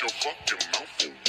your fucking mouth.